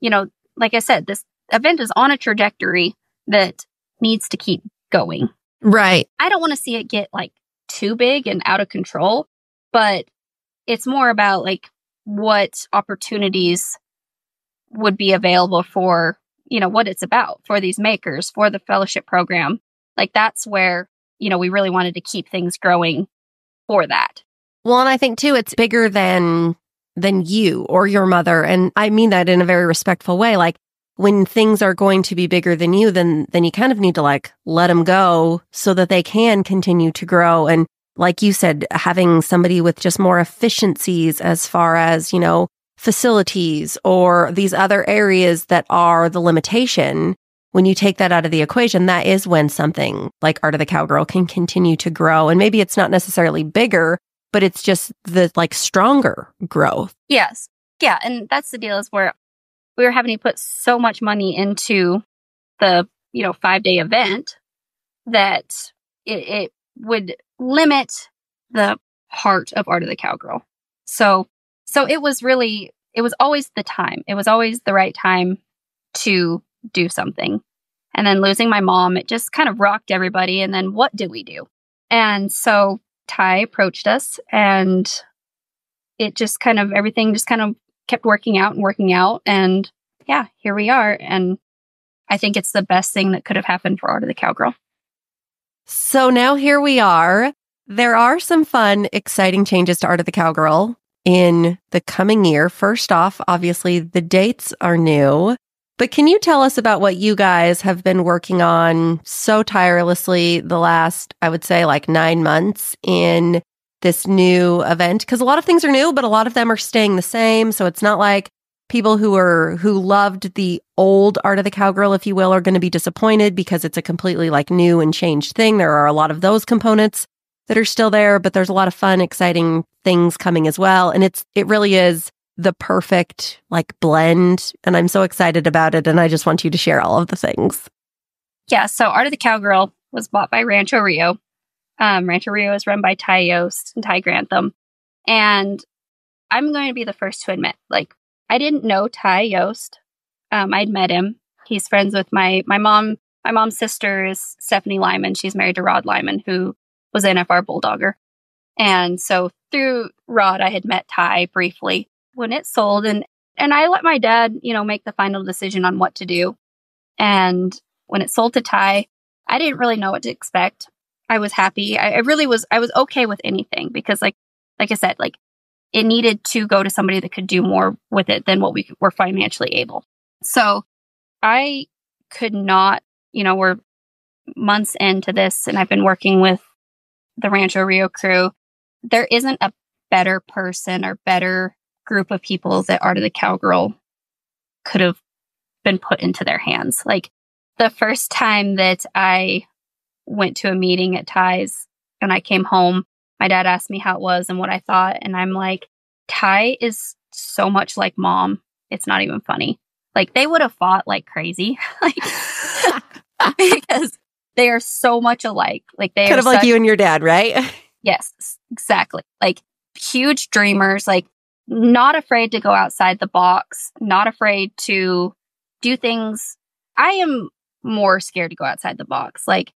you know, like I said, this event is on a trajectory that needs to keep going. Right. I don't want to see it get like too big and out of control, but it's more about like what opportunities would be available for, you know, what it's about for these makers, for the fellowship program. Like that's where, you know, we really wanted to keep things growing for that. Well, and I think too, it's bigger than than you or your mother. And I mean that in a very respectful way. Like when things are going to be bigger than you, then, then you kind of need to like let them go so that they can continue to grow. And like you said, having somebody with just more efficiencies as far as, you know, facilities or these other areas that are the limitation. When you take that out of the equation, that is when something like Art of the Cowgirl can continue to grow. And maybe it's not necessarily bigger, but it's just the like stronger growth. Yes. Yeah. And that's the deal is where we were having to put so much money into the, you know, five day event that it, it would limit the heart of Art of the Cowgirl. So, so it was really, it was always the time. It was always the right time to do something. And then losing my mom, it just kind of rocked everybody. And then what do we do? And so Ty approached us and it just kind of everything just kind of kept working out and working out. And yeah, here we are. And I think it's the best thing that could have happened for Art of the Cowgirl. So now here we are. There are some fun, exciting changes to Art of the Cowgirl in the coming year. First off, obviously, the dates are new. But can you tell us about what you guys have been working on so tirelessly the last, I would say, like nine months in this new event? Because a lot of things are new, but a lot of them are staying the same. So it's not like people who are who loved the old art of the cowgirl if you will are going to be disappointed because it's a completely like new and changed thing there are a lot of those components that are still there but there's a lot of fun exciting things coming as well and it's it really is the perfect like blend. And I'm so excited about it. And I just want you to share all of the things. Yeah. So Art of the Cowgirl was bought by Rancho Rio. Um, Rancho Rio is run by Ty Yost and Ty Grantham. And I'm going to be the first to admit, like, I didn't know Ty Yost. Um, I'd met him. He's friends with my my mom. My mom's sister is Stephanie Lyman. She's married to Rod Lyman, who was an NFR Bulldogger. And so through Rod, I had met Ty briefly when it sold and and I let my dad, you know, make the final decision on what to do. And when it sold to Ty, I didn't really know what to expect. I was happy. I, I really was I was okay with anything because like like I said, like it needed to go to somebody that could do more with it than what we were financially able. So I could not, you know, we're months into this and I've been working with the Rancho Rio crew. There isn't a better person or better group of people that Art of the Cowgirl could have been put into their hands. Like the first time that I went to a meeting at Ty's and I came home, my dad asked me how it was and what I thought. And I'm like, Ty is so much like mom. It's not even funny. Like they would have fought like crazy. like because they are so much alike. Like they are. kind of such, like you and your dad, right? Yes, exactly. Like huge dreamers, like not afraid to go outside the box, not afraid to do things. I am more scared to go outside the box. Like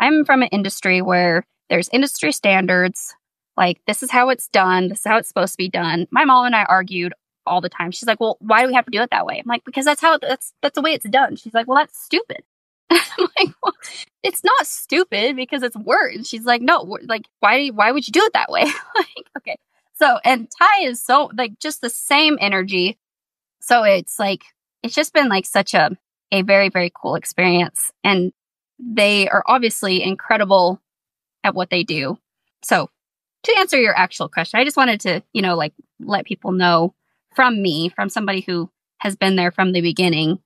I'm from an industry where there's industry standards. Like this is how it's done. This is how it's supposed to be done. My mom and I argued all the time. She's like, "Well, why do we have to do it that way?" I'm like, "Because that's how that's that's the way it's done." She's like, "Well, that's stupid." I'm like, well, "It's not stupid because it's words." She's like, "No, like why why would you do it that way?" like, okay. So, and Ty is so like just the same energy. So it's like it's just been like such a a very very cool experience and they are obviously incredible at what they do. So, to answer your actual question, I just wanted to, you know, like let people know from me, from somebody who has been there from the beginning,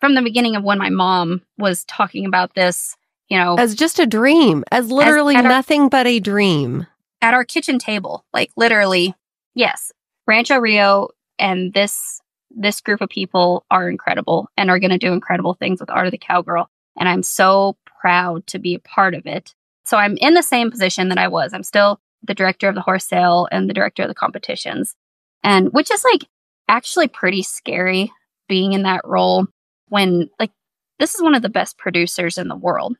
from the beginning of when my mom was talking about this, you know, as just a dream, as literally as, nothing our, but a dream. At our kitchen table, like literally, yes, Rancho Rio and this this group of people are incredible and are going to do incredible things with Art of the Cowgirl. And I'm so proud to be a part of it. So I'm in the same position that I was. I'm still the director of the horse sale and the director of the competitions. And which is like actually pretty scary being in that role when like this is one of the best producers in the world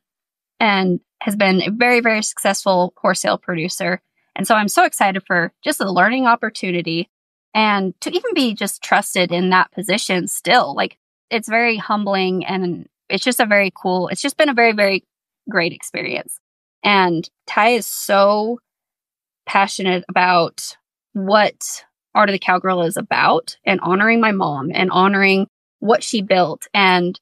and has been a very, very successful horse sale producer. And so I'm so excited for just the learning opportunity and to even be just trusted in that position still. Like it's very humbling and it's just a very cool, it's just been a very, very great experience. And Ty is so passionate about what Art of the Cowgirl is about and honoring my mom and honoring what she built and,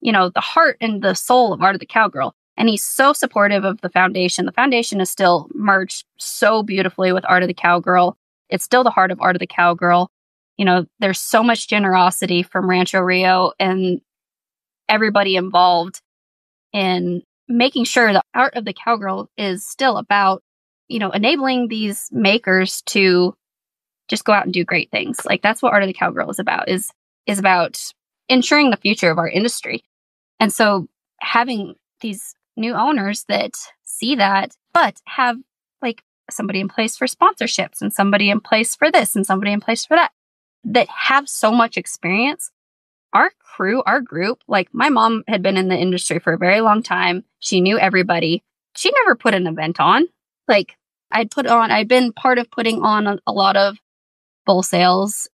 you know, the heart and the soul of Art of the Cowgirl. And he's so supportive of the foundation. The foundation is still merged so beautifully with Art of the Cowgirl. It's still the heart of Art of the Cowgirl. You know, there's so much generosity from Rancho Rio and everybody involved in making sure the art of the cowgirl is still about, you know, enabling these makers to just go out and do great things. Like that's what art of the cowgirl is about is is about ensuring the future of our industry. And so having these new owners that see that but have like somebody in place for sponsorships and somebody in place for this and somebody in place for that that have so much experience our crew, our group, like my mom had been in the industry for a very long time. She knew everybody. She never put an event on. Like I'd put on, I'd been part of putting on a, a lot of bull sales.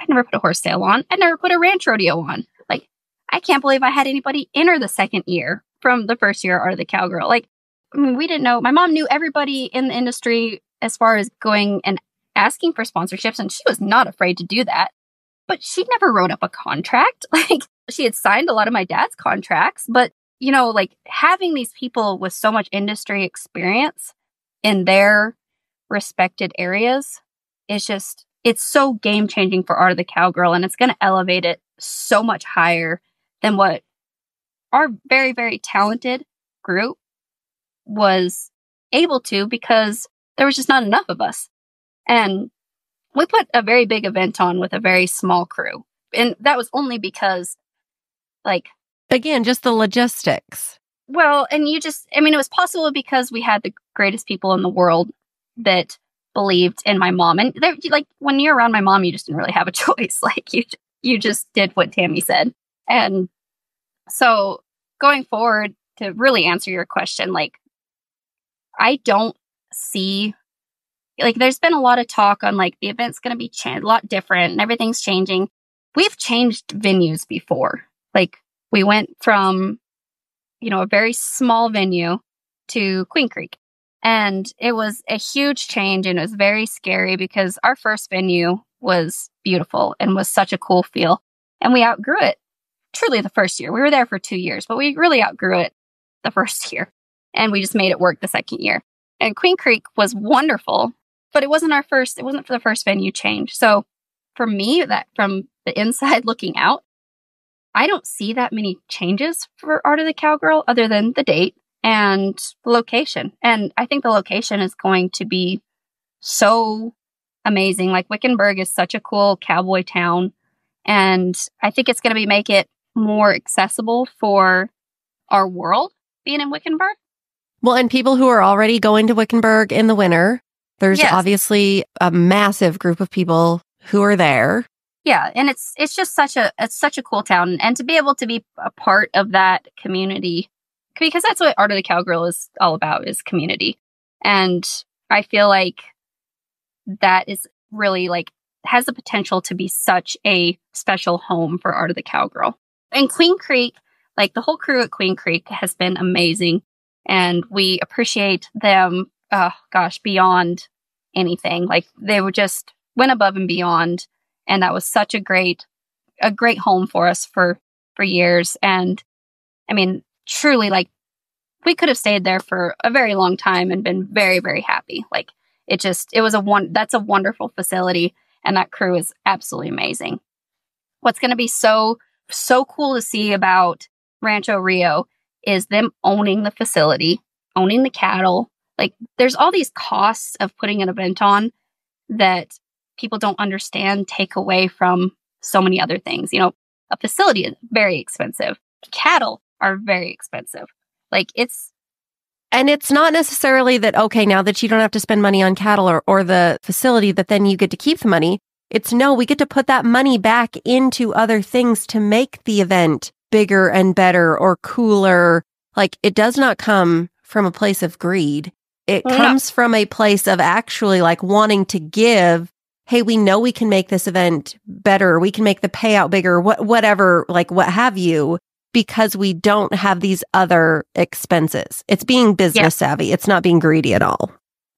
I never put a horse sale on. I never put a ranch rodeo on. Like I can't believe I had anybody enter the second year from the first year of the Cowgirl. Like, I mean, we didn't know. My mom knew everybody in the industry as far as going and asking for sponsorships, and she was not afraid to do that but she never wrote up a contract. Like she had signed a lot of my dad's contracts, but you know, like having these people with so much industry experience in their respected areas is just, it's so game changing for Art of the Cowgirl and it's going to elevate it so much higher than what our very, very talented group was able to because there was just not enough of us. And we put a very big event on with a very small crew. And that was only because, like, again, just the logistics. Well, and you just, I mean, it was possible because we had the greatest people in the world that believed in my mom. And they're like, when you're around my mom, you just didn't really have a choice. Like, you, you just did what Tammy said. And so going forward to really answer your question, like, I don't see like there's been a lot of talk on like the event's going to be cha- a lot different and everything's changing. We've changed venues before. Like we went from, you know, a very small venue to Queen Creek. And it was a huge change and it was very scary because our first venue was beautiful and was such a cool feel. And we outgrew it truly the first year. We were there for two years, but we really outgrew it the first year. And we just made it work the second year. And Queen Creek was wonderful but it wasn't our first, it wasn't for the first venue change. So for me, that from the inside looking out, I don't see that many changes for Art of the Cowgirl other than the date and the location. And I think the location is going to be so amazing. Like Wickenburg is such a cool cowboy town. And I think it's going to be make it more accessible for our world being in Wickenburg. Well, and people who are already going to Wickenburg in the winter, there's Yes. obviously a massive group of people who are there. Yeah, and it's it's just such a it's such a cool town, and to be able to be a part of that community, because that's what Art of the Cowgirl is all about is community, and I feel like that is really like has the potential to be such a special home for Art of the Cowgirl. And Queen Creek, like the whole crew at Queen Creek, has been amazing, and we appreciate them. Oh gosh, beyond anything. Like they were just went above and beyond and that was such a great a great home for us for for years. And i mean truly like we could have stayed there for a very long time and been very very happy. Like it just it was a one that's a wonderful facility and that crew is absolutely amazing. What's going to be so so cool to see about rancho rio is them owning the facility owning the cattle like there's all these costs of putting an event on that people don't understand take away from so many other things. You know, a facility is very expensive. Cattle are very expensive. Like it's And it's not necessarily that, okay, now that you don't have to spend money on cattle or, or the facility, that then you get to keep the money. It's no, we get to put that money back into other things to make the event bigger and better or cooler. Like it does not come from a place of greed. It comes from a place of actually like wanting to give. Hey, we know we can make this event better. We can make the payout bigger, what, whatever, like what have you, because we don't have these other expenses. It's being business Yeah. savvy. It's not being greedy at all.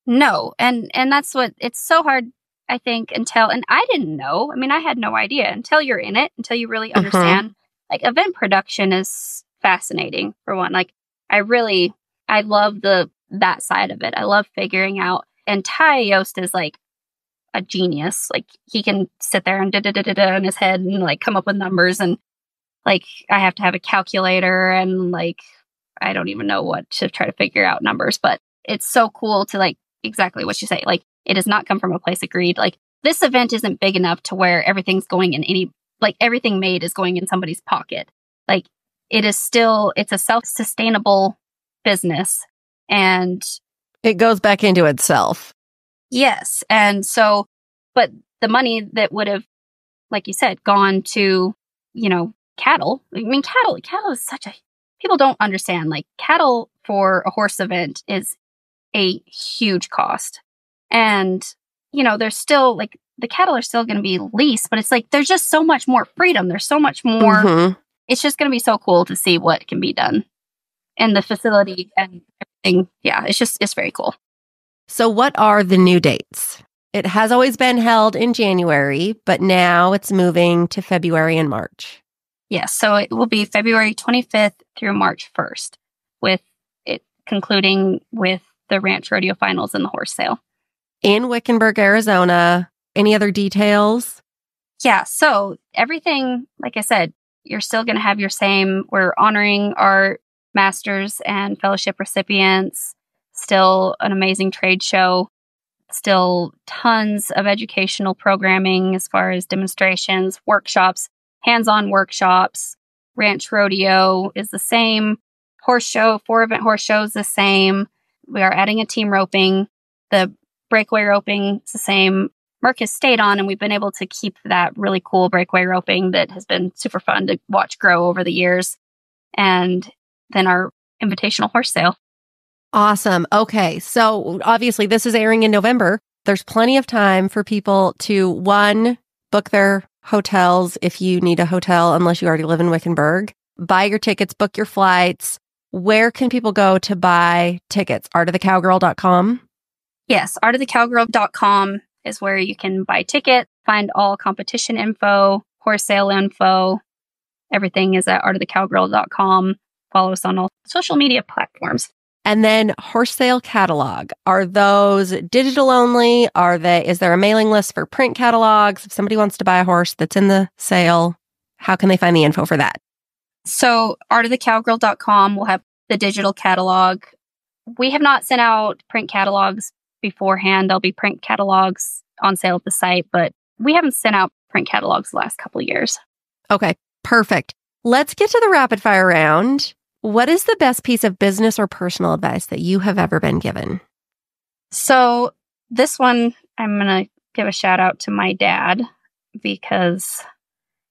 no, and and that's what it's so hard. I think until and I didn't know. I mean, I had no idea until you're in it, until you really Mhm. understand. Like event production is fascinating for one. Like I really I love the that side of it. I love figuring out. And Ty Yost is like a genius. Like he can sit there and da da da da in his head and like come up with numbers and like I have to have a calculator and like I don't even know what to try to figure out numbers, but it's so cool to like exactly what you say. Like it does not come from a place of greed. Like this event isn't big enough to where everything's going in any like everything made is going in somebody's pocket. Like it is still it's a self-sustainable business and It goes back into itself. Yes. And so, but the money that would have, like you said, gone to, you know, cattle. I mean, cattle, cattle is such a, people don't understand. Like, cattle for a horse event is a huge cost. And, you know, there's still like, the cattle are still going to be leased, but it's like, there's just so much more freedom. There's so much more Mhm. it's just going to be so cool to see what can be done and the facility and everything. Yeah, it's just, it's very cool. So, what are the new dates? It has always been held in January, but now it's moving to February and March. Yes, so it will be February 25th through March 1st, with it concluding with the Ranch Rodeo Finals and the horse sale. In Wickenburg, Arizona. Any other details? Yeah, so everything, like I said, you're still going to have your same. We're honoring our masters and fellowship recipients, still an amazing trade show, still tons of educational programming as far as demonstrations, workshops, hands on workshops. Ranch Rodeo is the same. Horse show, four event horse shows the same. We are adding a team roping. The breakaway roping is the same. Merck has stayed on, and we've been able to keep that really cool breakaway roping that has been super fun to watch grow over the years. And then our invitational horse sale. Awesome. Okay. So, obviously, this is airing in November. There's plenty of time for people to one, book their hotels if you need a hotel, unless you already live in Wickenburg, buy your tickets, book your flights. Where can people go to buy tickets? Artofthecowgirl.com. Yes, artofthecowgirl.com is where you can buy tickets, find all competition info, horse sale info. Everything is at artofthecowgirl.com. Follow us on all social media platforms. And then horse sale catalog. Are those digital only? Are they, is there a mailing list for print catalogs? If somebody wants to buy a horse that's in the sale, how can they find the info for that? So artofthecowgirl.com will have the digital catalog. We have not sent out print catalogs beforehand. There'll be print catalogs on sale at the site, but we haven't sent out print catalogs the last couple of years. Okay, perfect. Let's get to the rapid fire round. What is the best piece of business or personal advice that you have ever been given? So, this one, I'm going to give a shout out to my dad because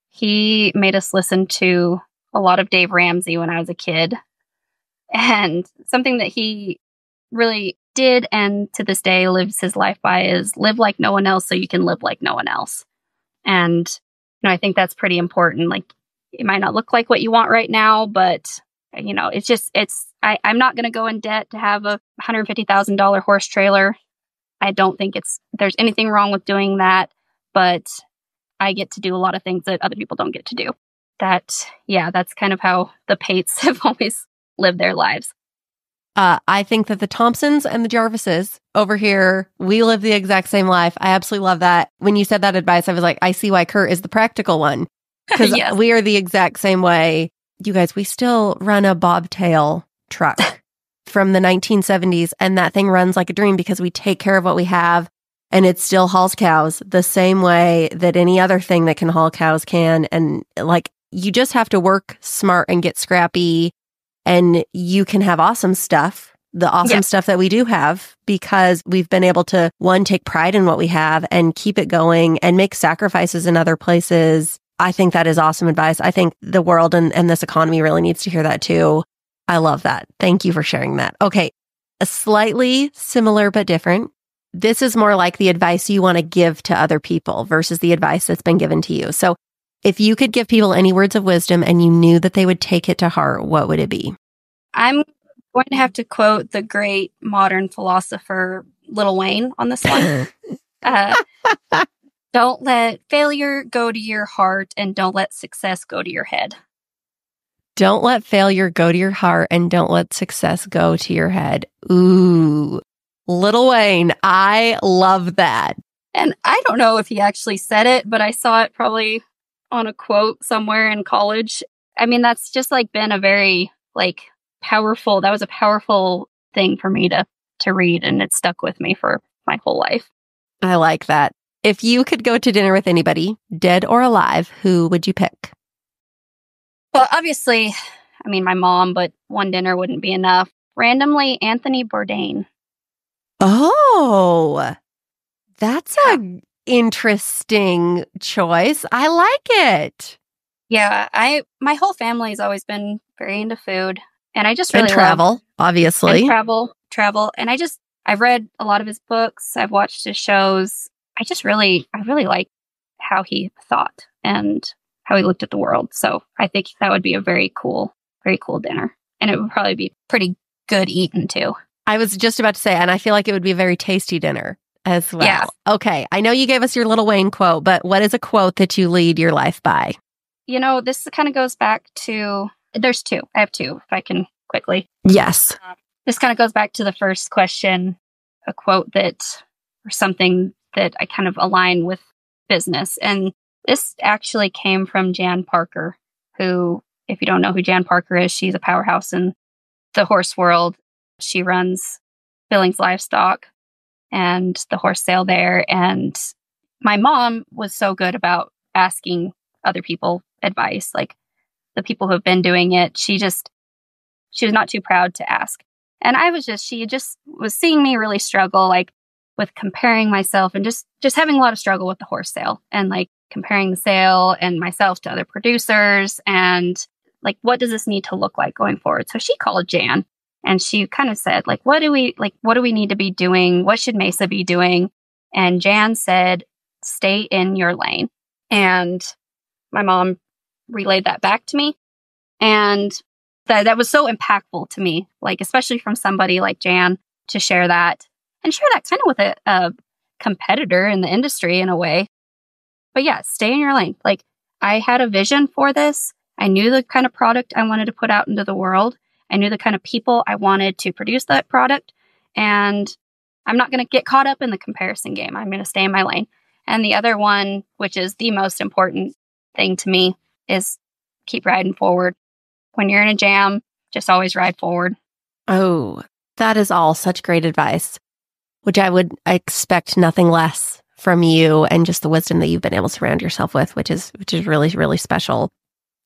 he made us listen to a lot of Dave Ramsey when I was a kid. And something that he really did and to this day lives his life by is live like no one else so you can live like no one else. And you know, I think that's pretty important. Like it might not look like what you want right now, but you know, it's just it's I, I'm not gonna go in debt to have a hundred fifty thousand dollar horse trailer. I don't think it's there's anything wrong with doing that, but I get to do a lot of things that other people don't get to do. That yeah, that's kind of how the Pates have always lived their lives. Uh, I think that the Thompsons and the Jarvises over here, we live the exact same life. I absolutely love that. When you said that advice, I was like, I see why Kurt is the practical one because yes. we are the exact same way. You guys, we still run a bobtail truck from the 1970s, and that thing runs like a dream because we take care of what we have and it still hauls cows the same way that any other thing that can haul cows can. And like, you just have to work smart and get scrappy and you can have awesome stuff the awesome stuff that we do have because we've been able to one take pride in what we have and keep it going and make sacrifices in other places i think that is awesome advice. I think the world and, and this economy really needs to hear that too. I love that. Thank you for sharing that. Okay a slightly similar but different. This is more like the advice you want to give to other people versus the advice that's been given to you. So if you could give people any words of wisdom and you knew that they would take it to heart, what would it be? I'm going to have to quote the great modern philosopher Lil Wayne on this one. uh, don't let failure go to your heart and don't let success go to your head. Don't let failure go to your heart and don't let success go to your head. Ooh, Lil Wayne, I love that. And I don't know if he actually said it, but I saw it probably on a quote somewhere in college. I mean, that's just like been a very like powerful, that was a powerful thing for me to, to read and it stuck with me for my whole life. I like that. If you could go to dinner with anybody, dead or alive, who would you pick? Well, obviously, I mean, my mom, but one dinner wouldn't be enough. Randomly, Anthony Bourdain. Oh, that's a interesting choice. I like it. Yeah, I my whole family's always been very into food, and I just really and travel, love, obviously, travel, travel, and I just I've read a lot of his books. I've watched his shows. I just really, I really like how he thought and how he looked at the world. So I think that would be a very cool, very cool dinner, and it would probably be pretty good eaten too. I was just about to say, and I feel like it would be a very tasty dinner as well. Yeah. Okay. I know you gave us your Lil Wayne quote, but what is a quote that you lead your life by? You know, this kind of goes back to there's two. I have two, if I can quickly. Yes. This kind of goes back to the first question, a quote that, or something that I kind of align with business. And this actually came from Jan Parker, who, if you don't know who Jan Parker is, she's a powerhouse in the horse world. She runs Billings Livestock and the horse sale there. And my mom was so good about asking other people advice, like the people who have been doing it. She just, she was not too proud to ask. And I was just, she just was seeing me really struggle, like with comparing myself and just, just having a lot of struggle with the horse sale and like comparing the sale and myself to other producers and like, what does this need to look like going forward? So she called Jan and she kind of said like what do we like what do we need to be doing? What should mesa be doing? And jan said stay in your lane. And my mom relayed that back to me. And that that was so impactful to me like especially from somebody like jan to share that and share that kind of with a, a competitor in the industry in a way but yeah stay in your lane like i had a vision for this i knew the kind of product i wanted to put out into the world I knew the kind of people I wanted to produce that product. And I'm not going to get caught up in the comparison game. I'm going to stay in my lane. And the other one, which is the most important thing to me, is keep riding forward. When you're in a jam, just always ride forward. Oh, that is all such great advice, which I would expect nothing less from you and just the wisdom that you've been able to surround yourself with, which is which is really really special.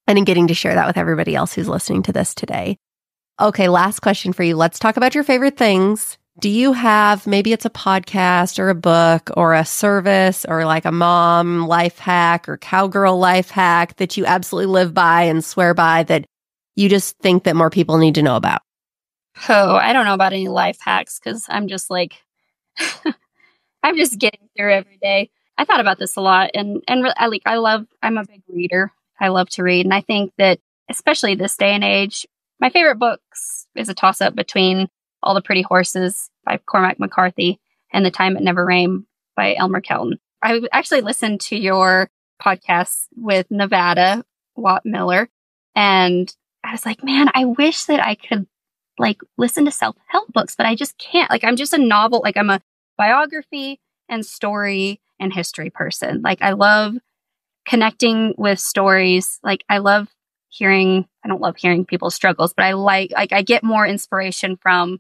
And in getting to share that with everybody else who's listening to this today. Okay, last question for you. Let's talk about your favorite things. Do you have maybe it's a podcast or a book or a service or like a mom life hack or cowgirl life hack that you absolutely live by and swear by that you just think that more people need to know about? Oh, I don't know about any life hacks because I'm just like, I'm just getting through every day. I thought about this a lot, and and I like I love. I'm a big reader. I love to read, and I think that especially this day and age, my favorite books is a toss up between All the Pretty Horses by Cormac McCarthy and The Time It Never Rained by Elmer Kelton. I actually listened to your podcast with Nevada Watt Miller, and I was like, man, I wish that I could like listen to self help books, but I just can't. Like, I'm just a novel, like, I'm a biography and story and history person. Like, I love connecting with stories. Like, I love hearing, I don't love hearing people's struggles, but I like, like, I get more inspiration from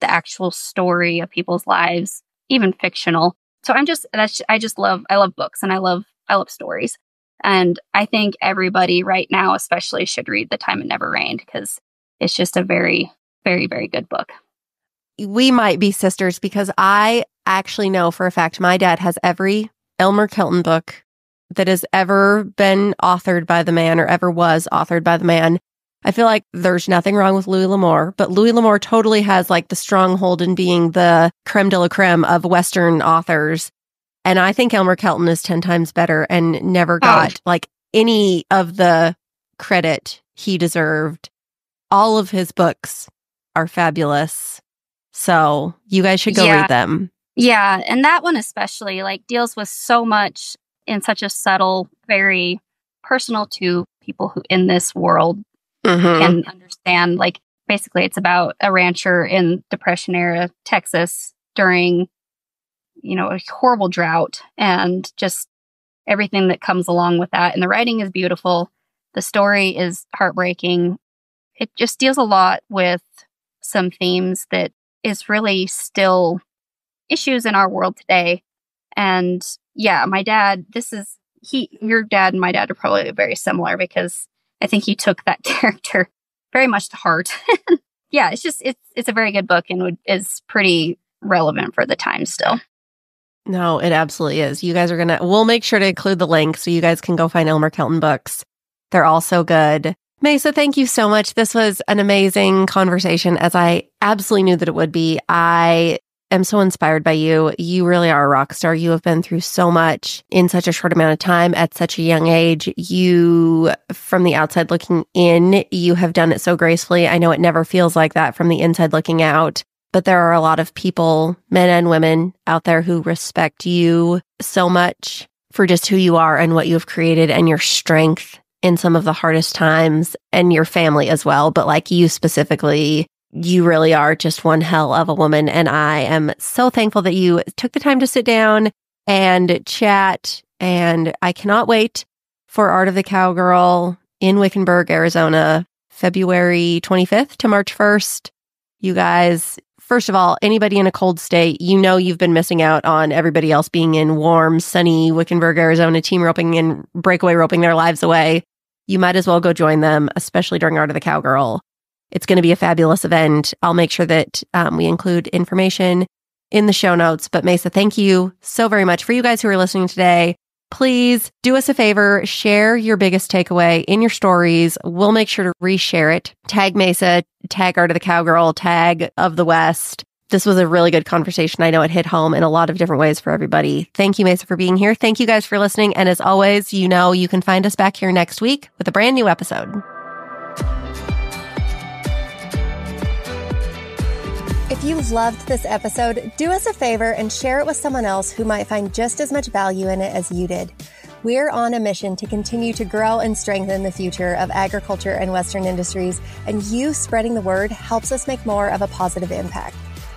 the actual story of people's lives, even fictional. So I'm just, that's, I just love, I love books and I love, I love stories. And I think everybody right now, especially, should read The Time It Never Rained because it's just a very, very, very good book. We might be sisters because I actually know for a fact my dad has every Elmer Kelton book that has ever been authored by the man or ever was authored by the man. I feel like there's nothing wrong with Louis L'Amour, but Louis L'Amour totally has like the stronghold in being the creme de la creme of Western authors. And I think Elmer Kelton is 10 times better and never oh. got oh. like any of the credit he deserved. All of his books are fabulous. So you guys should go yeah. read them. Yeah. And that one especially like deals with so much in such a subtle, very personal to people who in this world mm-hmm. can understand. Like basically it's about a rancher in depression era Texas during, you know, a horrible drought and just everything that comes along with that. And the writing is beautiful. The story is heartbreaking. It just deals a lot with some themes that is really still issues in our world today. And yeah, my dad, this is he your dad and my dad are probably very similar because I think he took that character very much to heart. yeah, it's just it's it's a very good book and would, is pretty relevant for the time still. No, it absolutely is. You guys are gonna we'll make sure to include the link so you guys can go find Elmer Kelton books. They're all so good. Mesa, thank you so much. This was an amazing conversation, as I absolutely knew that it would be. I am so inspired by you. You really are a rock star. You have been through so much in such a short amount of time at such a young age. You, from the outside looking in, you have done it so gracefully. I know it never feels like that from the inside looking out, but there are a lot of people, men and women out there who respect you so much for just who you are and what you have created and your strength in some of the hardest times and your family as well. But like you specifically, you really are just one hell of a woman. And I am so thankful that you took the time to sit down and chat. And I cannot wait for Art of the Cowgirl in Wickenburg, Arizona, February 25th to March 1st. You guys, first of all, anybody in a cold state, you know you've been missing out on everybody else being in warm, sunny Wickenburg, Arizona, team roping and breakaway roping their lives away. You might as well go join them, especially during Art of the Cowgirl. It's going to be a fabulous event. I'll make sure that um, we include information in the show notes. But Mesa, thank you so very much for you guys who are listening today. Please do us a favor, share your biggest takeaway in your stories. We'll make sure to reshare it. Tag Mesa, tag Art of the Cowgirl, tag of the West. This was a really good conversation. I know it hit home in a lot of different ways for everybody. Thank you, Mesa, for being here. Thank you guys for listening. And as always, you know, you can find us back here next week with a brand new episode. If you loved this episode, do us a favor and share it with someone else who might find just as much value in it as you did. We're on a mission to continue to grow and strengthen the future of agriculture and Western industries, and you spreading the word helps us make more of a positive impact.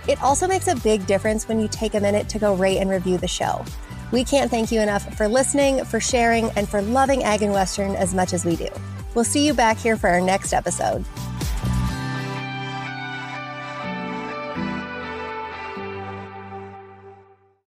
It also makes a big difference when you take a minute to go rate and review the show. We can't thank you enough for listening, for sharing, and for loving Ag and Western as much as we do. We'll see you back here for our next episode.